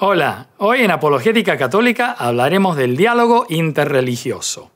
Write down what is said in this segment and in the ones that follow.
Hola, hoy en Apologética Católica hablaremos del diálogo interreligioso.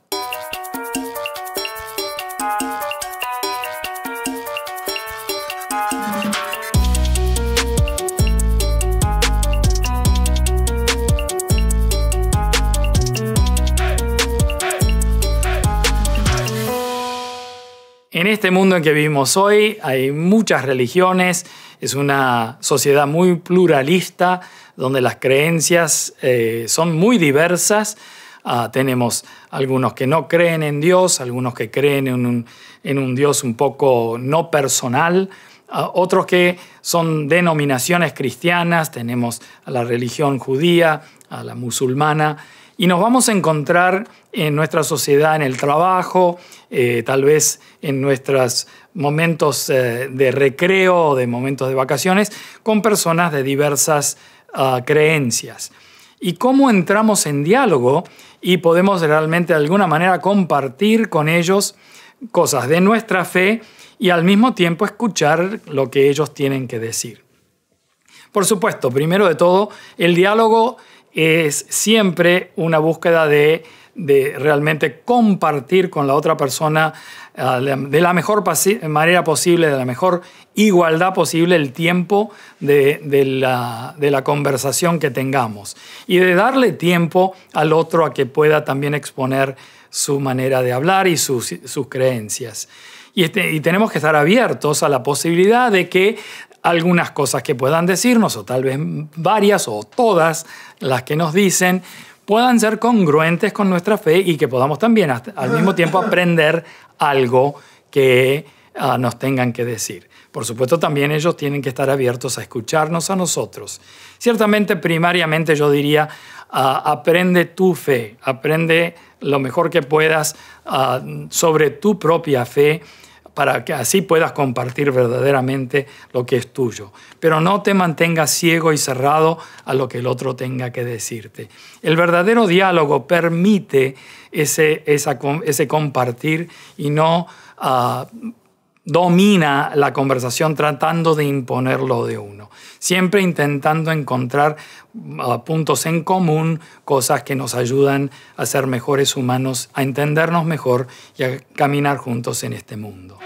En este mundo en que vivimos hoy hay muchas religiones, es una sociedad muy pluralista donde las creencias eh, son muy diversas. Ah, tenemos algunos que no creen en Dios, algunos que creen en un, Dios un poco no personal, ah, otros que son denominaciones cristianas, tenemos a la religión judía, a la musulmana, y nos vamos a encontrar en nuestra sociedad, en el trabajo, eh, tal vez en nuestros momentos eh, de recreo o de momentos de vacaciones, con personas de diversas ah, creencias. Y cómo entramos en diálogo y podemos realmente de alguna manera compartir con ellos cosas de nuestra fe y al mismo tiempo escuchar lo que ellos tienen que decir. Por supuesto, primero de todo, el diálogo es siempre una búsqueda de, realmente compartir con la otra persona ah, de la mejor manera posible, de la mejor igualdad posible el tiempo de, la, conversación que tengamos y de darle tiempo al otro a que pueda también exponer su manera de hablar y sus, creencias. Y, este, y, tenemos que estar abiertos a la posibilidad de que algunas cosas que puedan decirnos, o tal vez varias o todas las que nos dicen, puedan ser congruentes con nuestra fe y que podamos también al mismo tiempo aprender algo que ah, nos tengan que decir. Por supuesto, también ellos tienen que estar abiertos a escucharnos a nosotros. Ciertamente, primariamente yo diría, ah, aprende tu fe, aprende lo mejor que puedas ah, sobre tu propia fe para que así puedas compartir verdaderamente lo que es tuyo. Pero no te mantengas ciego y cerrado a lo que el otro tenga que decirte. El verdadero diálogo permite ese, ese compartir y no ah, domina la conversación tratando de imponerlo de uno. Siempre intentando encontrar ah, puntos en común, cosas que nos ayudan a ser mejores humanos, a entendernos mejor y a caminar juntos en este mundo.